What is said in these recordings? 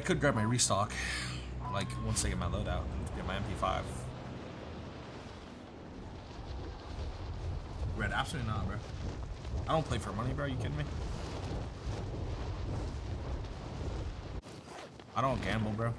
I could grab my restock, like once I get my loadout and get my MP5. Red, absolutely not, bro. I don't play for money, bro. Are You kidding me? I don't gamble, bro.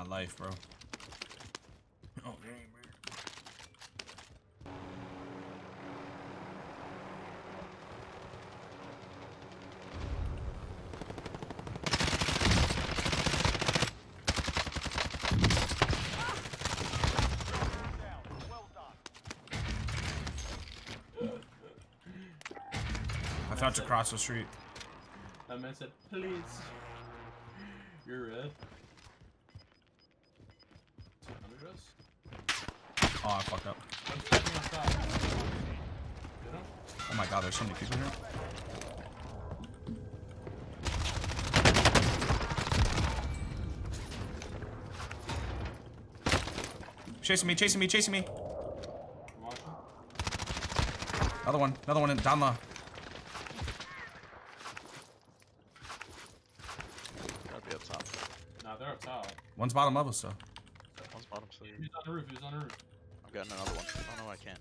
My life, bro. Oh, that. I thought to cross the street. That man said, please. You're red. Under us? Oh, I fucked up. I'm stepping on top. Get him? Oh my god, there's so many people here. Chasing me, chasing me, chasing me. Another one, another one in- down low. Gotta be up top. Nah, they're up top. One's bottom level still. One's bottom sleeve. He's on the roof, he's on the roof. I'm getting another one. Oh no, I can't.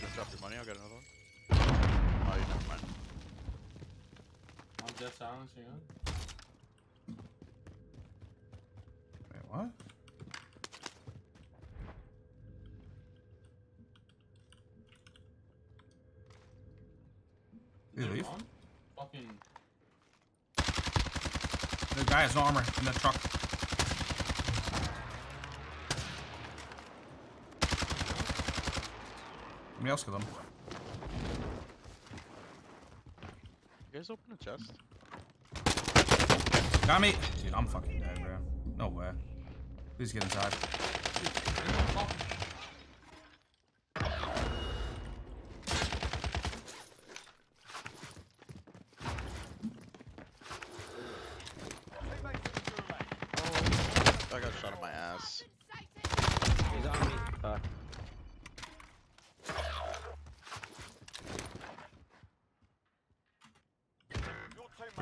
You drop your money, I'll get another one. Oh, you never mind. I'm dead silencing him. Wait, what? Did he leave? Fucking. The guy has no armor in the truck. Somebody else kill him. You guys open a chest? Got me! Dude, I'm fucking dead, bro. No way. Please get inside. I got shot in my ass. He's on me. Fuck.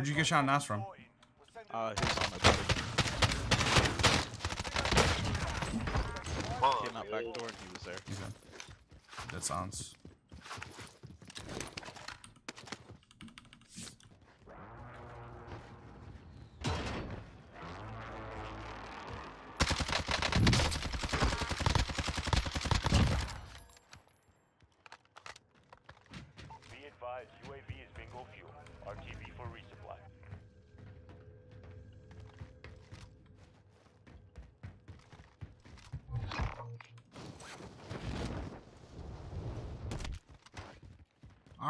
Where'd you get shot in ass from? Uh, he was on my. Came out back door and he was there. He's in. That sounds.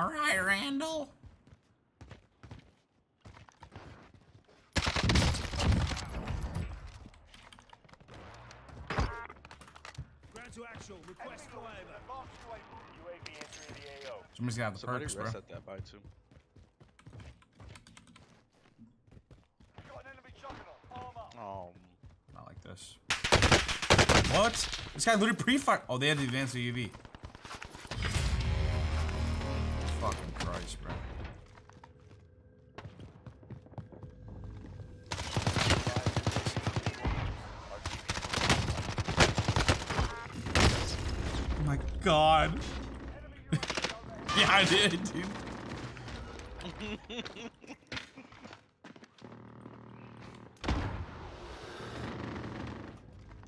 Alright, Randall. Ground to actual. Request flyover. Advanced UAV entering the AO. Somebody's gonna the Somebody perks, bro. reset that by too. Got an enemy juggernaut. Arm up. Oh, Not like this. What? This guy looted pre-fire. Oh, they had the advanced UV. God. yeah, I did, dude.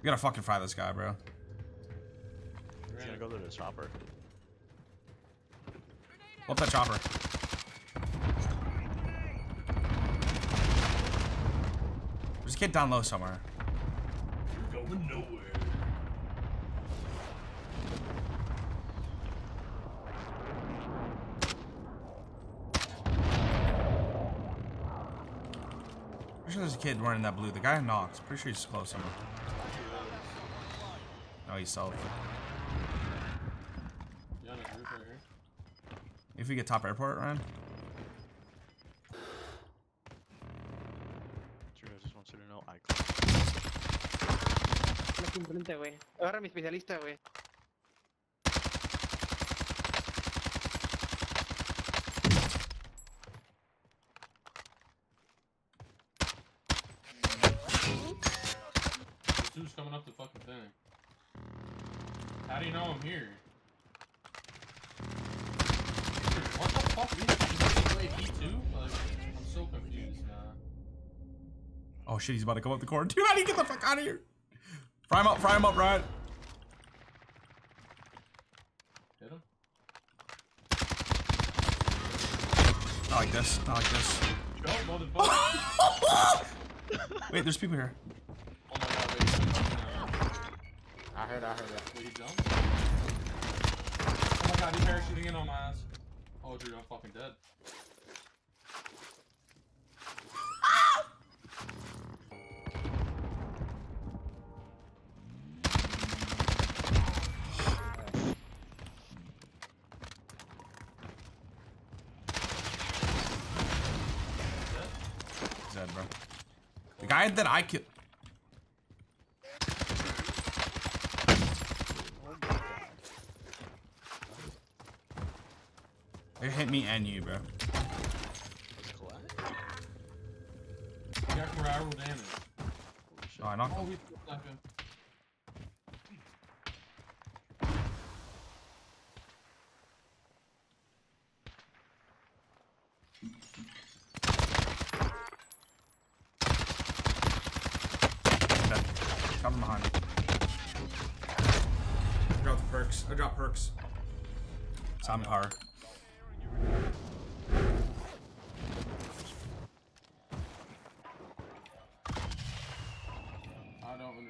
We gotta fucking fry this guy, bro. he's gonna go to the chopper. What's that chopper. There's a kid down low somewhere. You're going nowhere. kid running that blue. The guy knocks. Pretty sure he's close. Enough. Oh, no, he's solid. If we get top airport, Ryan. Ahora mi especialista, güey. Do you know I'm here? What the fuck? Is this way P2? Like, I'm so confused now. Oh shit, he's about to come up the corner. Dude, how do you get the fuck out of here? Fry him up, fry him up, Ryan. Hit him? Not like this, not like this. Go, motherfucker! Wait, there's people here. oh my god, wait, he's jumping now. I heard, I heard that. Wait, he jumped? Oh my god, he's parachuting in on my ass. Oh, dude, I'm fucking dead. He's dead, bro. The guy that I killed. It hit me and you, bro. Got collateral damage. Oh, I knocked him. we left him. Dead. Coming behind. I dropped the perks. I dropped perks. Sam power.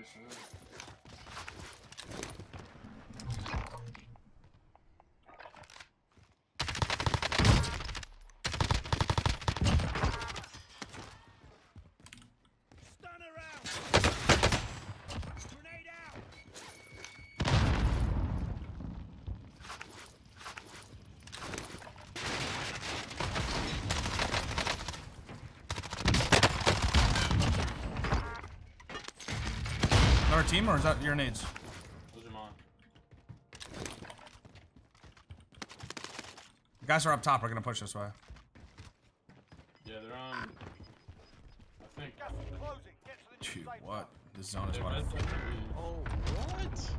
I don't Another team, or is that your nades? Those are mine. The guys are up top. We're gonna push this way. Yeah, they're on. I think. Gas is closing. Get to the new Dude, what? This zone is what? red side to be. Oh, what?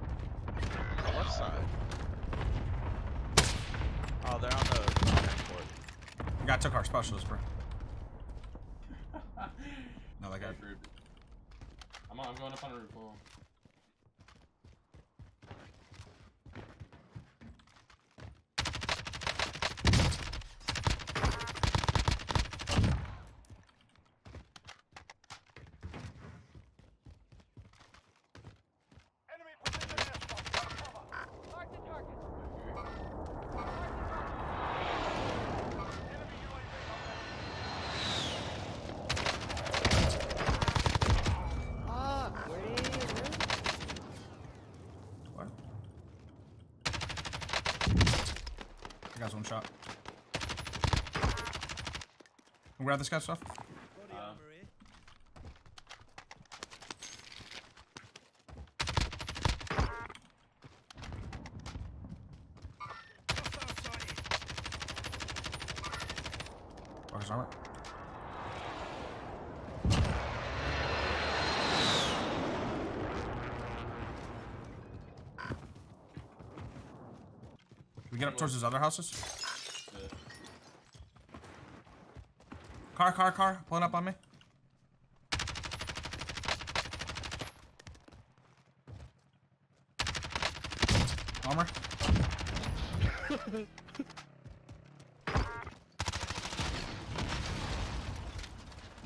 On the left side. Oh, they're on the airport. The guy took our specialist, bro. No, that guy. I'm, I'm going up on a roof. hold on. Enemy precision airstrike. Cover. Mark the target. Enemy UAV on What? I got one shot. Can grab this guy's stuff? Uh, his. Can we get up towards those other houses? Car, car, car. Pulling up on me. Armor.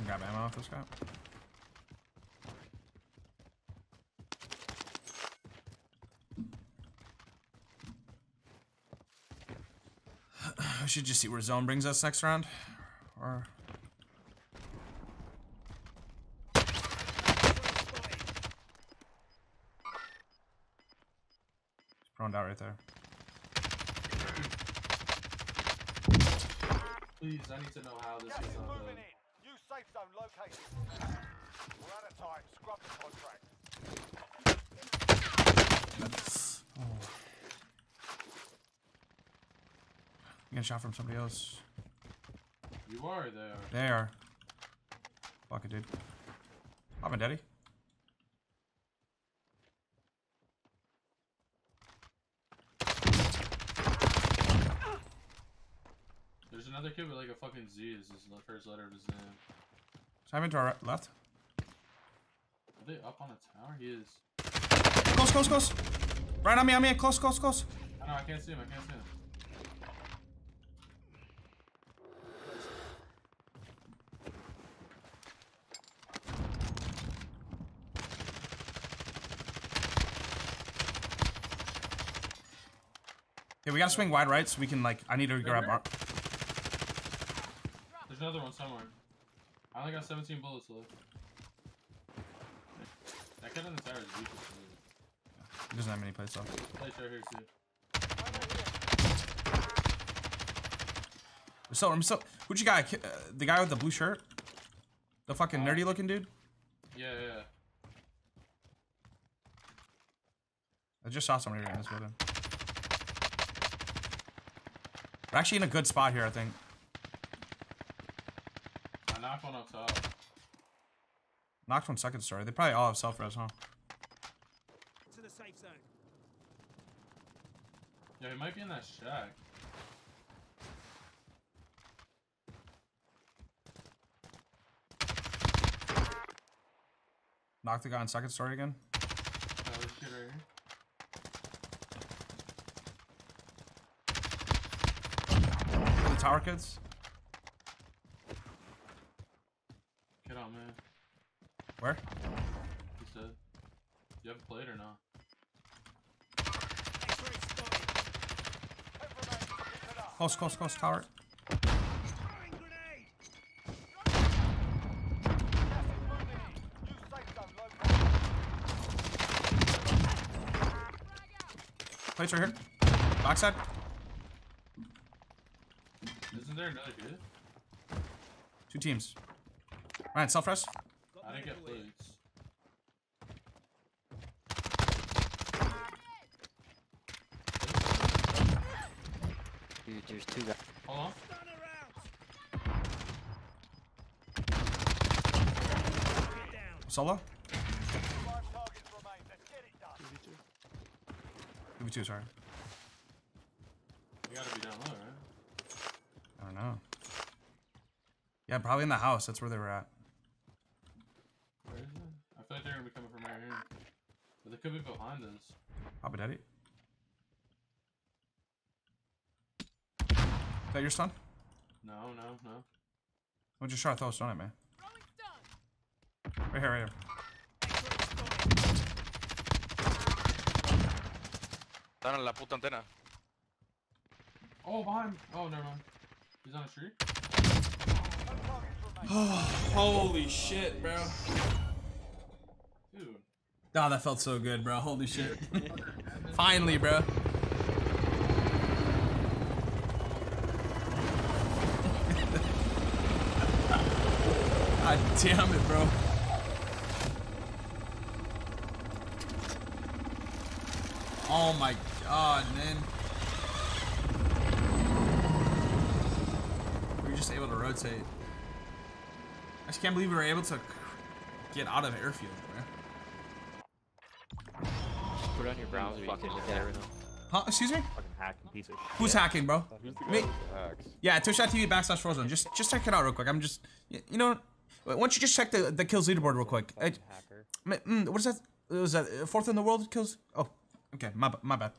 Grab ammo off this guy. We should just see where zone brings us next round. Or Round out right there. Please, I need to know how this is on the... New safe zone located. We're out of time. Scrub the contract. Oh. I'm getting shot from somebody else. You are there. There. Fuck it, dude. I'm a daddy. Another kid with like a fucking Z is his first letter of his name. Simon to our right- left. Are they up on the tower? He is. Close, close, close. Right on me, on me. Close, close, close. I know, I can't see him, I can't see him. Yeah, we gotta swing wide right so we can like. I need to grab. Ar- There's another one somewhere. I only got 17 bullets left. That kid on the tower is weak as he doesn't have many plates left. Place right here too. Still, I'm still. Who'd you got? Uh, the guy with the blue shirt. The fucking nerdy looking dude. Yeah, yeah. I just saw somebody in this building. We're actually in a good spot here, I think. I knocked one up top. Knocked one second story. They probably all have self res, huh? To the safe zone. Yeah, he might be in that shack. Knocked the guy on second story again. No, this kid right here. The tower kids. Kid on me. Where? He said. You have a plate or not? X-ray spotted. Close, close, close. Tower. Plates right here. Backside. Isn't there another kid? Two teams. Ryan, self res. Got I didn't get plates. Dude, there's two guys. Hold on. Stunner out. Get down. Solo. Five targets remain. Let's get it done. 2v2, sorry. You gotta be down low, right? I don't know. Yeah, probably in the house. That's where they were at. Where is it? I feel like they're gonna be coming from right here. But they could be behind us. Papa Daddy. That your stun? No, no, no. What'd you try to throw a stun at me? Right here, right here. X-ray. Están en la puta antena. Oh, behind. Oh, never mind. He's on a tree. Holy shit, bro. Dude. Oh, that felt so good, bro. Holy shit. Finally, bro. God damn it, bro. Oh my god, man. We were just able to rotate. I just can't believe we were able to get out of airfield, bro. Put on your browser. You can look at it right now. Huh? Excuse me? Fucking hacking piece of shit. Who's hacking, bro? Who's the Me? guy with the axe? Yeah, twitch.tv backslash frozone. Just just check it out real quick. I'm just, y- you know, why don't you just check the, the kills leaderboard real quick? I, Hacker. mm, what is that? Was that uh, fourth in the world kills? Oh, okay, my, my bad.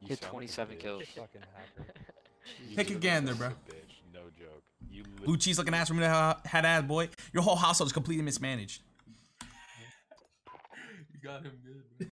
You Hit sound like 27 kills. Fucking Pick again there, bro. Bitch, no joke. You Blue cheese looking ass from the head ass boy. Your whole household is completely mismanaged. You got him good.